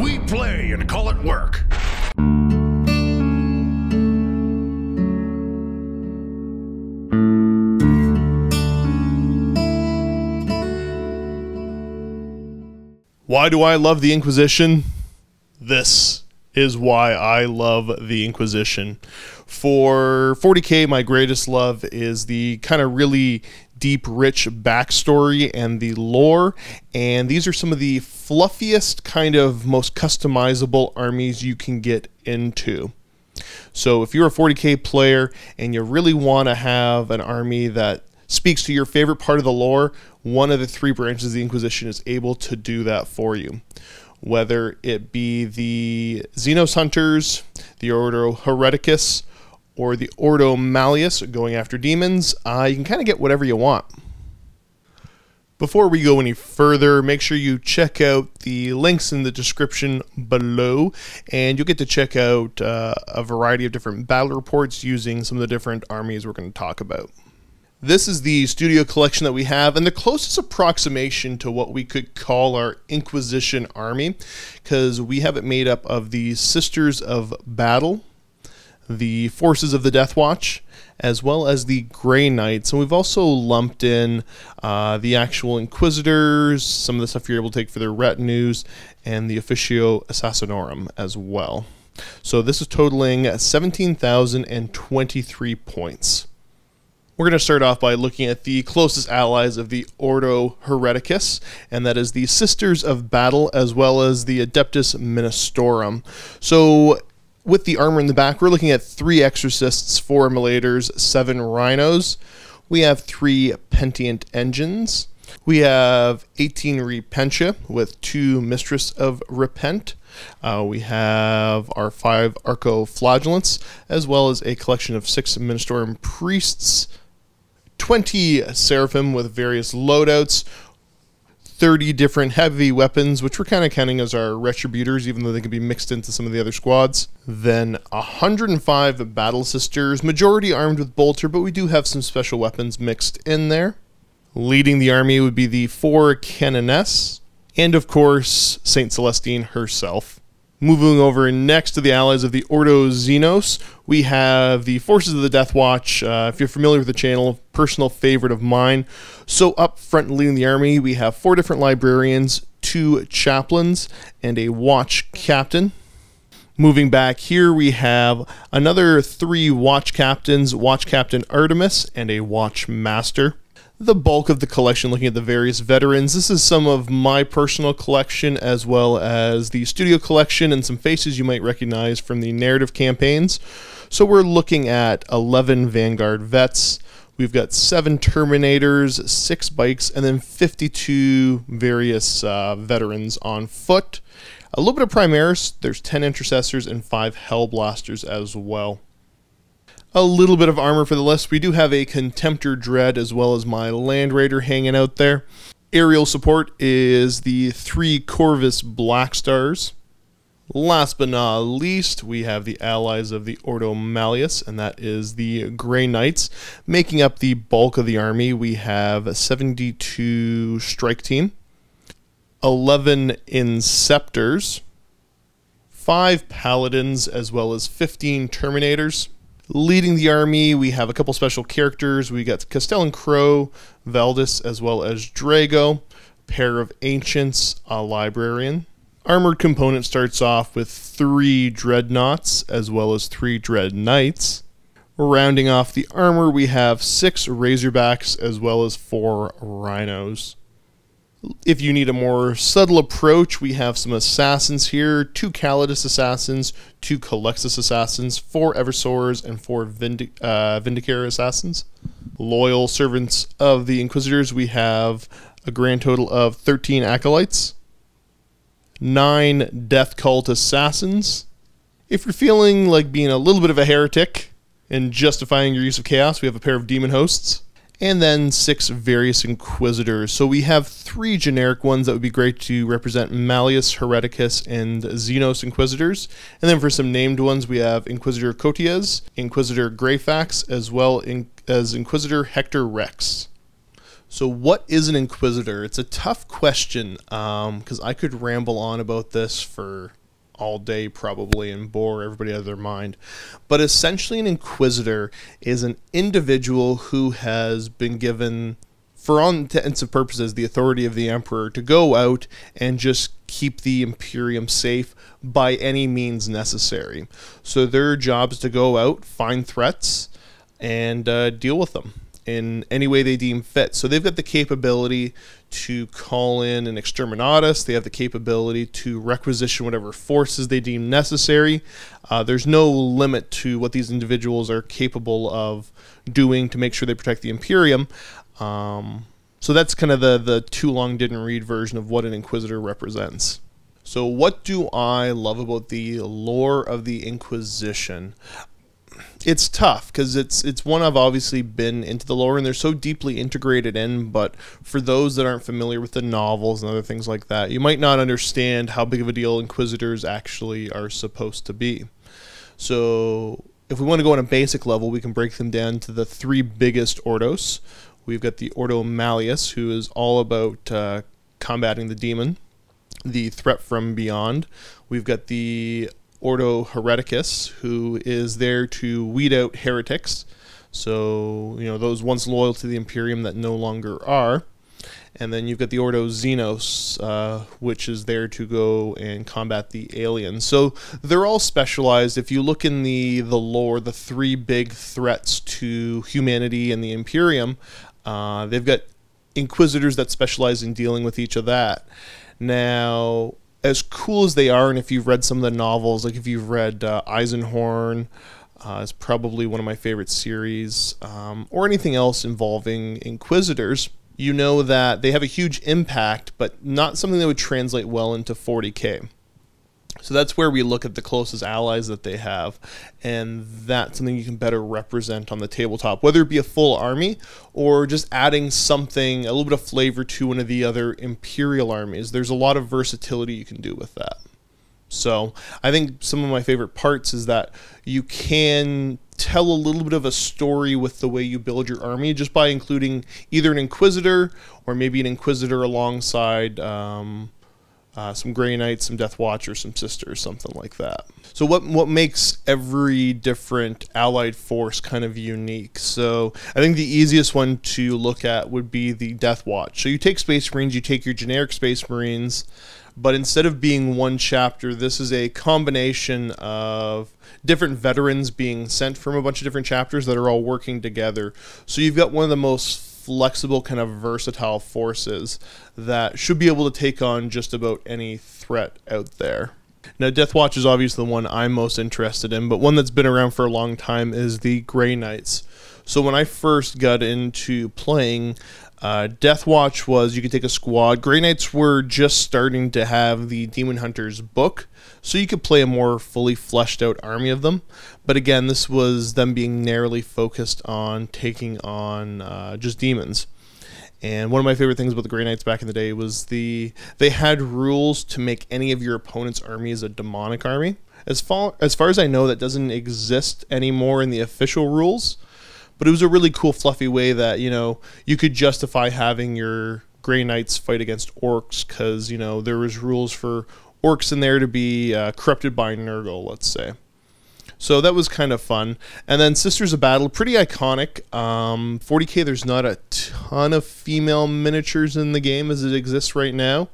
We play and call it work. Why do I love the Inquisition? This is why I love the Inquisition. For 40k, my greatest love is the kind of really deep, rich backstory and the lore. And these are some of the fluffiest, kind of most customizable armies you can get into. So if you're a 40k player and you really want to have an army that speaks to your favorite part of the lore, one of the three branches of the Inquisition is able to do that for you. Whether it be the Xenos Hunters, the Ordo Hereticus, or the Ordo Malleus going after demons, uh, you can kind of get whatever you want. Before we go any further, make sure you check out the links in the description below, and you'll get to check out uh, a variety of different battle reports using some of the different armies we're going to talk about. This is the studio collection that we have, and the closest approximation to what we could call our Inquisition army, because we have it made up of the Sisters of Battle, the Forces of the Death Watch, as well as the Grey Knights. And we've also lumped in uh, the actual Inquisitors, some of the stuff you're able to take for their retinues, and the Officio Assassinorum as well. So this is totaling 17,023 points. We're going to start off by looking at the closest allies of the Ordo Hereticus, and that is the Sisters of Battle as well as the Adeptus Ministorum. So, with the armor in the back, we're looking at three Exorcists, four Immolators, seven Rhinos. We have three Penitent Engines. We have 18 Repentia with two Mistress of Repent. Uh, we have our five Arcoflagellants, as well as a collection of six Ministorum Priests, 20 Seraphim with various loadouts, 30 different heavy weapons, which we're kind of counting as our retributors, even though they can be mixed into some of the other squads. Then 105 Battle Sisters, majority armed with Bolter, but we do have some special weapons mixed in there. Leading the army would be the four Canoness, and of course, Saint Celestine herself. Moving over next to the allies of the Ordo Xenos, we have the Forces of the Death Watch. Uh, if you're familiar with the channel, personal favorite of mine. So up front leading the army, we have four different librarians, two chaplains, and a watch captain. Moving back here, we have another three watch captains, watch captain Artemis, and a watch master the bulk of the collection looking at the various veterans. This is some of my personal collection as well as the studio collection and some faces you might recognize from the narrative campaigns. So we're looking at 11 Vanguard vets. We've got seven Terminators, six bikes, and then 52 various uh, veterans on foot. A little bit of Primaris, there's 10 Intercessors and 5 Hellblasters as well a little bit of armor for the list. We do have a Contemptor Dread as well as my Land Raider hanging out there. Aerial support is the three Corvus Black Stars. Last but not least, we have the allies of the Ordo Malleus, and that is the Grey Knights. Making up the bulk of the army, we have 72 Strike Team, 11 Inceptors, 5 Paladins, as well as 15 Terminators. Leading the army, we have a couple special characters. We got Castellan Crowe, Voldus, as well as Draigo, pair of ancients, a librarian. Armored component starts off with three dreadnoughts as well as three dread knights. Rounding off the armor, we have six razorbacks as well as four rhinos. If you need a more subtle approach, we have some assassins here two Calidus assassins, two Culexus assassins, four Eversors, and four Vindic- uh, Vindicare assassins. Loyal servants of the Inquisitors, we have a grand total of 13 Acolytes, nine Death Cult assassins. If you're feeling like being a little bit of a heretic and justifying your use of chaos, we have a pair of demon hosts and then six various inquisitors. So we have three generic ones that would be great to represent Malleus, Hereticus, and Xenos inquisitors. And then for some named ones, we have Inquisitor Coteaz, Inquisitor Greyfax, as well as Inquisitor Hector Rex. So, what is an inquisitor? It's a tough question because um, I could ramble on about this for all day probably and bore everybody out of their mind. But essentially, an inquisitor is an individual who has been given, for all intents and purposes, the authority of the emperor to go out and just keep the imperium safe by any means necessary. So, their job is to go out, find threats, and uh, deal with them in any way they deem fit. So they've got the capability to call in an exterminatus. They have the capability to requisition whatever forces they deem necessary. Uh, there's no limit to what these individuals are capable of doing to make sure they protect the Imperium. Um, so that's kind of the the too long didn't read version of what an Inquisitor represents. So, what do I love about the lore of the Inquisition? It's tough because it's it's one I've obviously been into the lore and they're so deeply integrated in. But for those that aren't familiar with the novels and other things like that, you might not understand how big of a deal Inquisitors actually are supposed to be. So if we want to go on a basic level, we can break them down to the three biggest Ordos. We've got the Ordo Malleus, who is all about uh, combating the demon, the threat from beyond. We've got the Ordo Hereticus, who is there to weed out heretics. So, you know, those once loyal to the Imperium that no longer are. And then you've got the Ordo Xenos, uh, which is there to go and combat the aliens. So they're all specialized. If you look in the, the lore, the three big threats to humanity and the Imperium, uh, they've got Inquisitors that specialize in dealing with each of that. Now, as cool as they are, and if you've read some of the novels, like if you've read uh, Eisenhorn, uh, is probably one of my favorite series, um, or anything else involving Inquisitors, you know that they have a huge impact, but not something that would translate well into 40k. So that's where we look at the closest allies that they have, and that's something you can better represent on the tabletop, whether it be a full army or just adding something, a little bit of flavor to one of the other Imperial armies. There's a lot of versatility you can do with that. So I think some of my favorite parts is that you can tell a little bit of a story with the way you build your army just by including either an Inquisitor or maybe an Inquisitor alongside. Um, uh, some Grey Knights, some Death Watchers, some Sisters, something like that. So what what makes every different allied force kind of unique? So I think the easiest one to look at would be the Death Watch. So you take Space Marines, you take your generic Space Marines, but instead of being one chapter, this is a combination of different veterans being sent from a bunch of different chapters that are all working together. So you've got one of the most flexible, kind of versatile forces that should be able to take on just about any threat out there. Now, Death Watch is obviously the one I'm most interested in, but one that's been around for a long time is the Grey Knights. So when I first got into playing, uh, Death Watch was you could take a squad. Grey Knights were just starting to have the Demon Hunters book, so you could play a more fully fleshed out army of them. But again, this was them being narrowly focused on taking on uh, just demons. And one of my favorite things about the Grey Knights back in the day was the they had rules to make any of your opponent's armies a demonic army. As far as far as I know, that doesn't exist anymore in the official rules but it was a really cool, fluffy way that you know you could justify having your Grey Knights fight against orcs because you know there was rules for orcs in there to be uh, corrupted by Nurgle, let's say. So that was kind of fun. And then Sisters of Battle, pretty iconic. Um, 40k, there's not a ton of female miniatures in the game as it exists right now.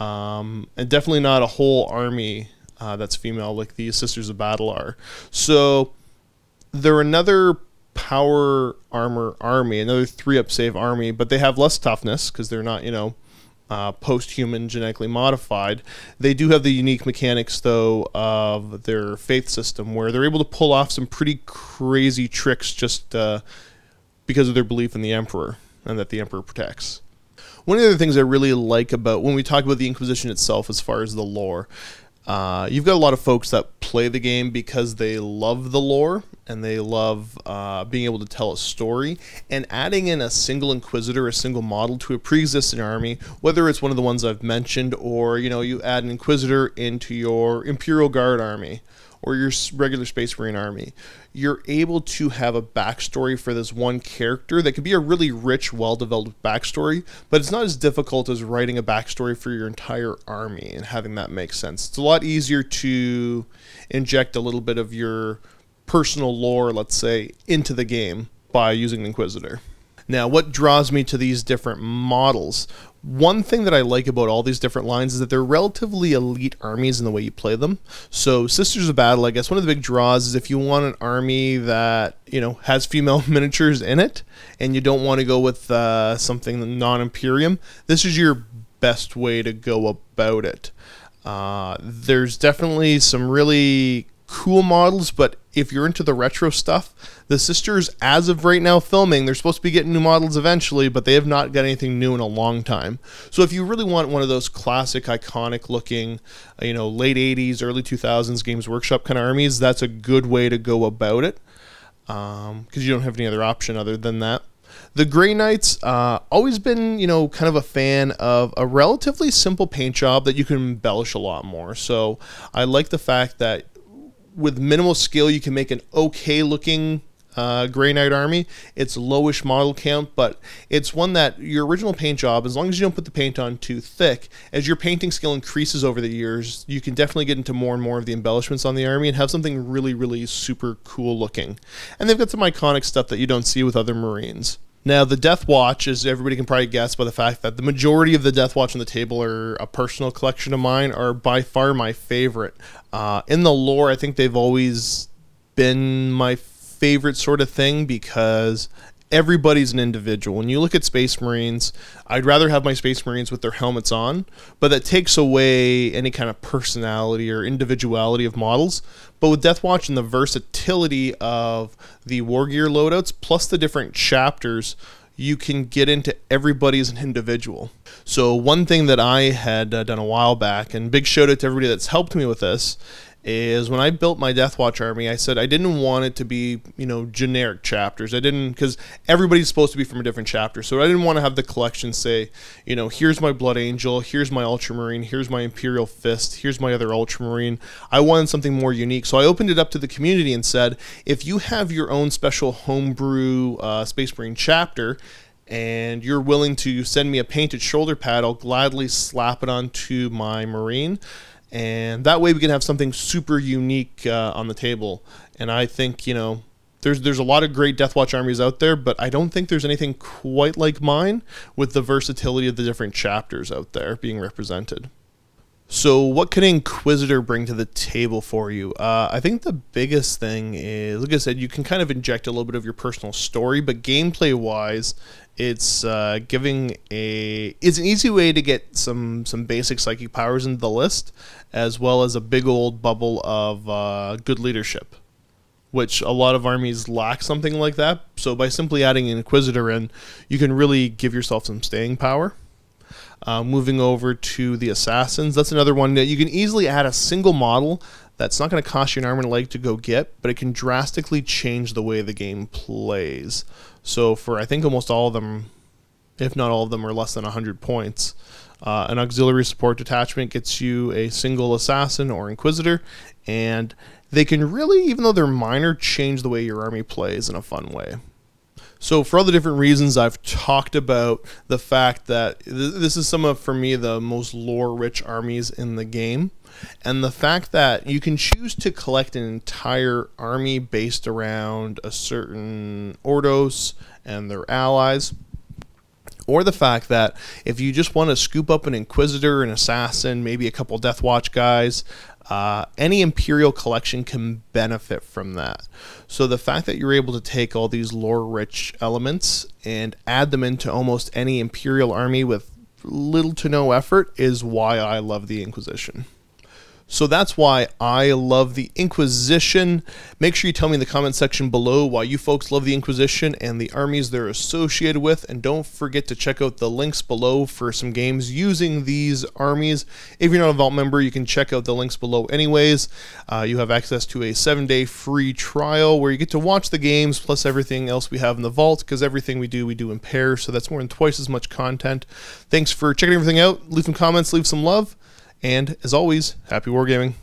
Um, and definitely not a whole army uh, that's female like the Sisters of Battle are. So they're another power armor army, another three up save army, but they have less toughness because they're not, you know, uh, post human genetically modified. They do have the unique mechanics, though, of their faith system where they're able to pull off some pretty crazy tricks just uh, because of their belief in the Emperor and that the Emperor protects. One of the things I really like about when we talk about the Inquisition itself, as far as the lore, uh, you've got a lot of folks that play the game because they love the lore and they love uh, being able to tell a story. And adding in a single Inquisitor, a single model to a pre-existing army, whether it's one of the ones I've mentioned, or you know, you add an Inquisitor into your Imperial Guard army, or your regular Space Marine army, you're able to have a backstory for this one character that could be a really rich, well developed backstory, but it's not as difficult as writing a backstory for your entire army and having that make sense. It's a lot easier to inject a little bit of your personal lore, let's say, into the game by using an Inquisitor. Now, what draws me to these different models? One thing that I like about all these different lines is that they're relatively elite armies in the way you play them. So, Sisters of Battle, I guess one of the big draws is if you want an army that, you know, has female miniatures in it and you don't want to go with uh, something non Imperium, this is your best way to go about it. Uh, there's definitely some really cool models, but if you're into the retro stuff, the sisters, as of right now filming, they're supposed to be getting new models eventually, but they have not got anything new in a long time. So if you really want one of those classic, iconic looking, you know, late 80s, early 2000s Games Workshop kind of armies, that's a good way to go about it because um, you don't have any other option other than that. The Grey Knights, uh, always been, you know, kind of a fan of a relatively simple paint job that you can embellish a lot more. So I like the fact that with minimal skill, you can make an okay looking uh, Grey Knight Army. It's lowish model count, but it's one that your original paint job, as long as you don't put the paint on too thick, as your painting skill increases over the years, you can definitely get into more and more of the embellishments on the army and have something really, really super cool looking. And they've got some iconic stuff that you don't see with other Marines. Now, the Death Watch, as everybody can probably guess by the fact that the majority of the Death Watch on the table are a personal collection of mine, are by far my favorite. Uh, in the lore, I think they've always been my favorite sort of thing because everybody's an individual. When you look at Space Marines, I'd rather have my Space Marines with their helmets on, but that takes away any kind of personality or individuality of models. But with Death Watch and the versatility of the war gear loadouts, plus the different chapters, you can get into everybody as an individual. So one thing that I had uh, done a while back, and big shout out to everybody that's helped me with this, is when I built my Death Watch army, I said I didn't want it to be, you know, generic chapters. I didn't, because everybody's supposed to be from a different chapter. So I didn't want to have the collection say, you know, here's my Blood Angel, here's my Ultramarine, here's my Imperial Fist, here's my other Ultramarine. I wanted something more unique. So I opened it up to the community and said, if you have your own special homebrew uh, Space Marine chapter, and you're willing to send me a painted shoulder pad, I'll gladly slap it onto my Marine and that way we can have something super unique uh, on the table. And I think you know there's there's a lot of great Deathwatch armies out there, but I don't think there's anything quite like mine with the versatility of the different chapters out there being represented. So, what can Inquisitor bring to the table for you? Uh, I think the biggest thing is, like I said, you can kind of inject a little bit of your personal story, but gameplay wise, it's uh, giving a it's an easy way to get some some basic psychic powers into the list, as well as a big old bubble of uh, good leadership, which a lot of armies lack something like that. So, by simply adding an Inquisitor in, you can really give yourself some staying power. Uh, moving over to the assassins, that's another one that you can easily add a single model that's not going to cost you an arm and a leg to go get, but it can drastically change the way the game plays. So for I think almost all of them, if not all of them, are less than 100 points. Uh, an auxiliary support detachment gets you a single assassin or inquisitor, and they can really, even though they're minor, change the way your army plays in a fun way. So, for all the different reasons I've talked about the fact that th- this is some of, for me, the most lore rich armies in the game, and the fact that you can choose to collect an entire army based around a certain Ordos and their allies or the fact that if you just want to scoop up an inquisitor, an assassin, maybe a couple Death Watch guys, uh, any Imperial collection can benefit from that. So the fact that you're able to take all these lore-rich elements and add them into almost any Imperial army with little to no effort is why I love the Inquisition. So that's why I love the Inquisition. Make sure you tell me in the comment section below why you folks love the Inquisition and the armies they're associated with. And don't forget to check out the links below for some games using these armies. If you're not a Vault member, you can check out the links below anyways. Uh, you have access to a seven day free trial where you get to watch the games plus everything else we have in the Vault because everything we do, we do in pairs. So that's more than twice as much content. Thanks for checking everything out. Leave some comments, leave some love. And as always, happy wargaming.